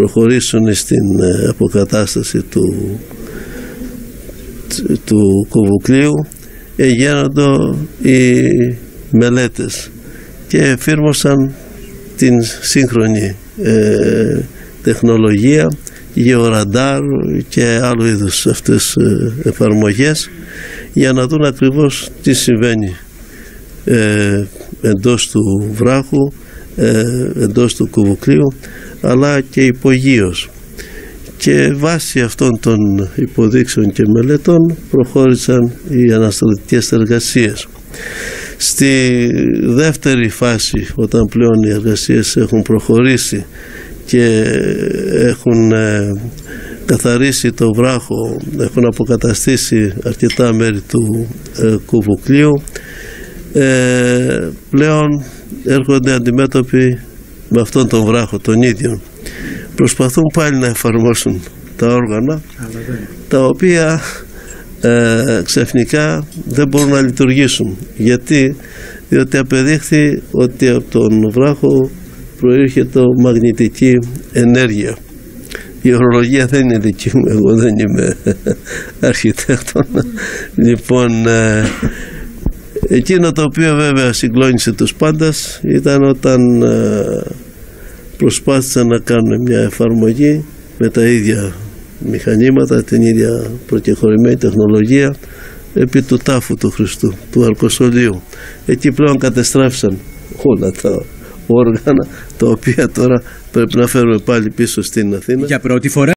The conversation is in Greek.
προχωρήσουν στην ε, αποκατάσταση του, του κουβουκλίου γίνονται οι μελέτες και εφήρμοσαν την σύγχρονη ε, τεχνολογία γεωραντάρ και άλλου είδους αυτές ε, εφαρμογές για να δουν ακριβώς τι συμβαίνει ε, εντός του βράχου, ε, εντός του κουβουκλίου αλλά και υπογείως. Και βάσει αυτών των υποδείξεων και μελετών προχώρησαν οι ανασταλτικές εργασίες. Στη δεύτερη φάση όταν πλέον οι εργασίες έχουν προχωρήσει και έχουν ε, καθαρίσει το βράχο, έχουν αποκαταστήσει αρκετά μέρη του ε, κουβουκλίου ε, πλέον έρχονται αντιμέτωποι με αυτόν τον βράχο τον ίδιο. Προσπαθούν πάλι να εφαρμόσουν τα όργανα τα οποία ε, ξαφνικά δεν μπορούν να λειτουργήσουν. Γιατί; Διότι απεδείχθη ότι από τον βράχο προέρχεται μαγνητική ενέργεια. Η ορολογία δεν είναι δική μου εγώ δεν είμαι αρχιτέκτον λοιπόν ε, εκείνο το οποίο βέβαια συγκλώνησε τους πάντας ήταν όταν ε, προσπάθησαν να κάνουν μια εφαρμογή με τα ίδια μηχανήματα, την ίδια προκεχωρημένη τεχνολογία επί του τάφου του Χριστού, του Αρκοσολίου. Εκεί πλέον κατεστράφησαν όλα τα όργανα τα οποία τώρα πρέπει να φέρουμε πάλι πίσω στην Αθήνα. Για πρώτη φορά